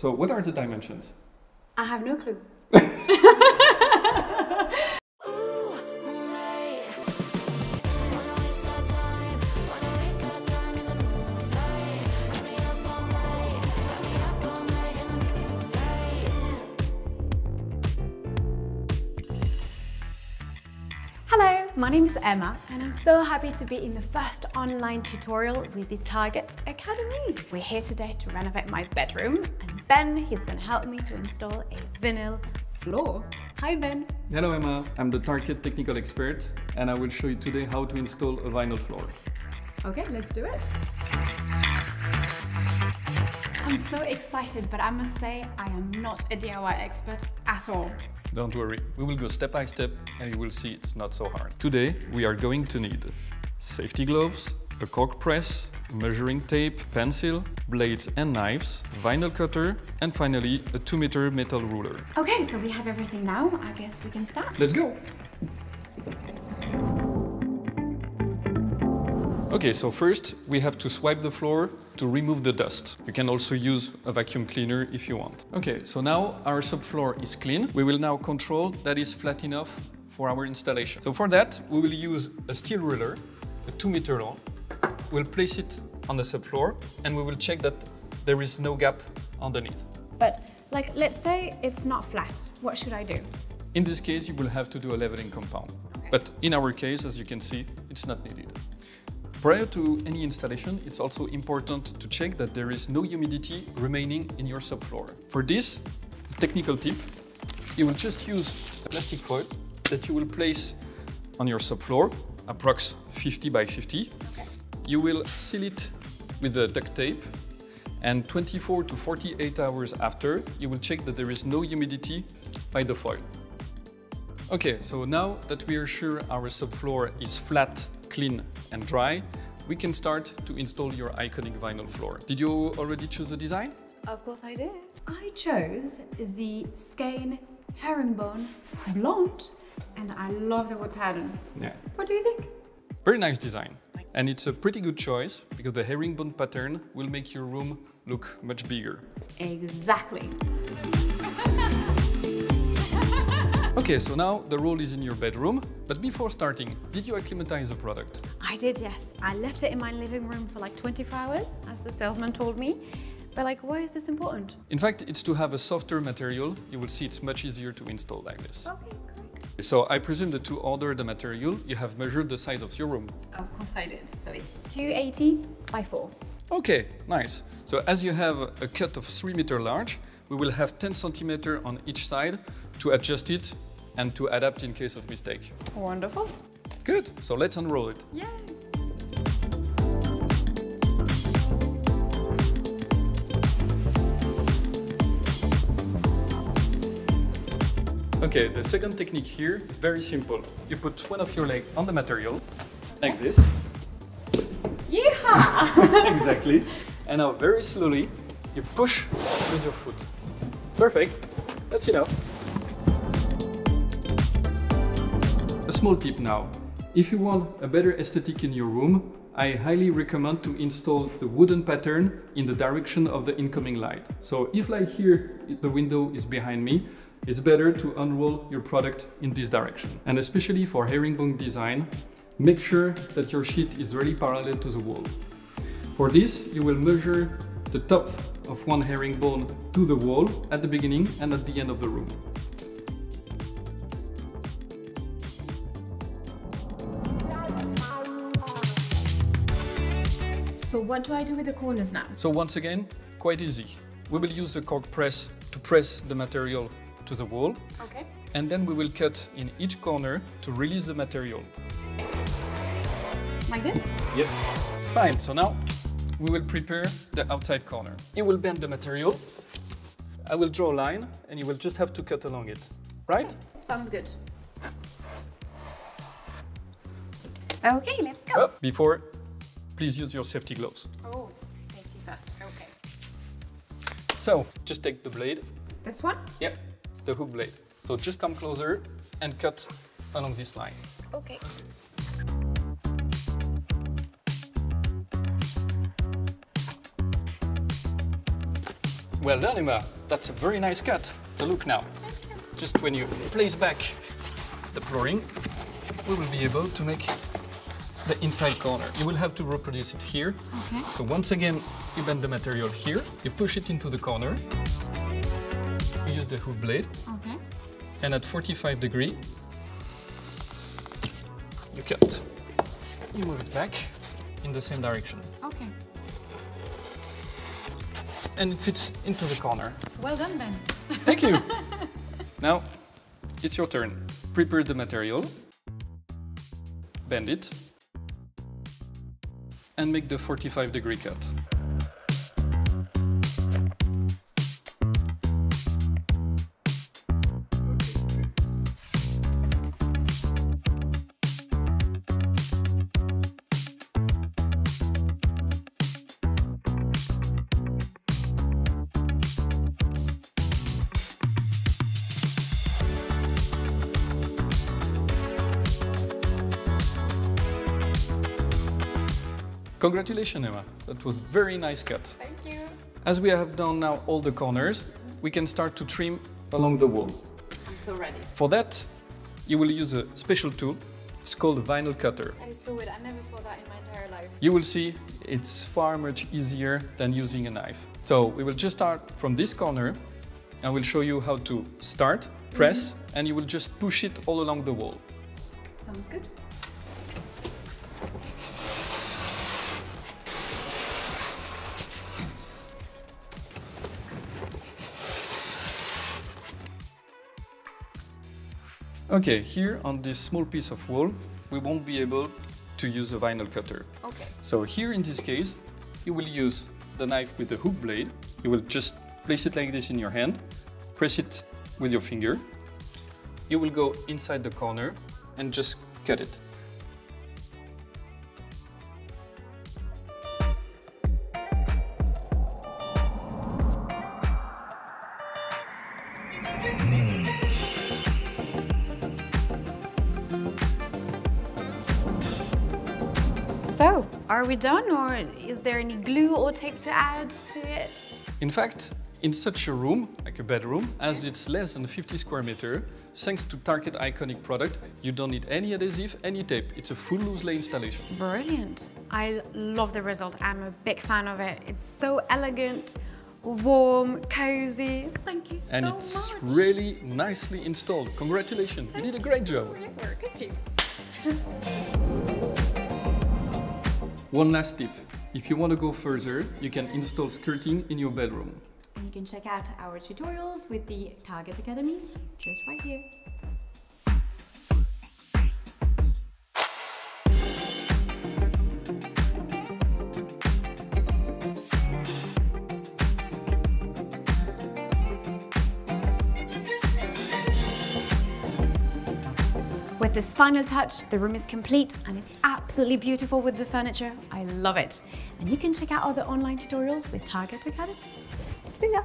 So what are the dimensions? I have no clue. Hello, my name is Emma and I'm so happy to be in the first online tutorial with the Tarkett Academy. We're here today to renovate my bedroom and Ben, he's going to help me to install a vinyl floor. Hi Ben. Hello Emma, I'm the Tarkett technical expert and I will show you today how to install a vinyl floor. Okay, let's do it. I'm so excited, but I must say I am not a DIY expert at all. Don't worry, we will go step by step and you will see it's not so hard. Today we are going to need safety gloves, a cork press, measuring tape, pencil, blades and knives, vinyl cutter and finally a 2 meter metal ruler. Okay, so we have everything now. I guess we can start. Let's go! Okay, so first we have to swipe the floor to remove the dust. You can also use a vacuum cleaner if you want. Okay, so now our subfloor is clean. We will now control that is flat enough for our installation. So for that, we will use a steel ruler, a 2 meter long. We'll place it on the subfloor and we will check that there is no gap underneath. But like, let's say it's not flat. What should I do? In this case, you will have to do a leveling compound. Okay. But in our case, as you can see, it's not needed. Prior to any installation, it's also important to check that there is no humidity remaining in your subfloor. For this technical tip, you will just use a plastic foil that you will place on your subfloor, approx 50 by 50. You will seal it with a duct tape and 24 to 48 hours after, you will check that there is no humidity by the foil. Okay, so now that we are sure our subfloor is flat, clean and dry, we can start to install your ICONIK vinyl floor. Did you already choose the design? Of course I did. I chose the Skein Herringbone Blonde and I love the wood pattern. Yeah. What do you think? Very nice design. And it's a pretty good choice because the herringbone pattern will make your room look much bigger. Exactly. Okay, so now the roll is in your bedroom, but before starting, did you acclimatize the product? I did, yes. I left it in my living room for like 24 hours, as the salesman told me. But like, why is this important? In fact, it's to have a softer material. You will see it's much easier to install like this. Okay, great. So I presume that to order the material, you have measured the size of your room. Of course I did. So it's 280 by 4. Okay, nice. So as you have a cut of 3 meter large, we will have 10 centimeter on each side to adjust it and to adapt in case of mistake. Wonderful. Good, so let's unroll it. Yay! Okay, the second technique here is very simple. You put one of your leg on the material, like this. Yeehaw! exactly. And now very slowly, you push with your foot. Perfect, that's enough. A small tip now. If you want a better aesthetic in your room, I highly recommend to install the wooden pattern in the direction of the incoming light. So if like here, the window is behind me, it's better to unroll your product in this direction. And especially for herringbone design, make sure that your sheet is really parallel to the wall. For this, you will measure the top of one herringbone to the wall at the beginning and at the end of the room. so what do I do with the corners now? So once again, quite easy. We will use the cork press to press the material to the wall Okay. and then we will cut in each corner to release the material. Like this? Yep. Fine, so now we will prepare the outside corner. You will bend the material. I will draw a line and you will just have to cut along it, right? Sounds good. Okay, let's go. Oh, Before, please use your safety gloves. Oh, safety first. Okay. So, just take the blade. This one? Yep, the hook blade. So just come closer and cut along this line. Okay. Well done, Emma. That's a very nice cut. So look now. Just when you place back the flooring, we will be able to make the inside corner. You will have to reproduce it here. Okay. So once again, you bend the material here, you push it into the corner, use the hook blade, Okay. and at 45 degree, you cut. You move it back in the same direction. Okay. And it fits into the corner. Well done, Ben. Thank you. now, it's your turn. Prepare the material, bend it, and make the 45 degree cut. Congratulations, Emma. That was very nice cut. Thank you. As we have done now all the corners, we can start to trim along the wall. I'm so ready. For that, you will use a special tool. It's called a vinyl cutter. I saw it. I never saw that in my entire life. You will see it's far much easier than using a knife. So we will just start from this corner and we'll show you how to start, press, mm-hmm. and you will just push it all along the wall. Sounds good. Okay, here on this small piece of wall, we won't be able to use a vinyl cutter. Okay. So here in this case, you will use the knife with the hook blade. You will just place it like this in your hand, press it with your finger. You will go inside the corner and just cut it. Hmm. So, are we done or is there any glue or tape to add to it? In fact, in such a room, like a bedroom, as it's less than 50 square meter, thanks to Tarkett ICONIK product, you don't need any adhesive, any tape. It's a full loose lay installation. Brilliant. I love the result. I'm a big fan of it. It's so elegant, warm, cozy. Thank you so much. And much. it's really nicely installed. Congratulations, you did a great job. Great work, good team. One last tip. If you want to go further, you can install skirting in your bedroom. And you can check out our tutorials with the Tarkett Academy just right here. This final touch, the room is complete and it's absolutely beautiful with the furniture. I love it. And you can check out other online tutorials with Tarkett Academy. See ya!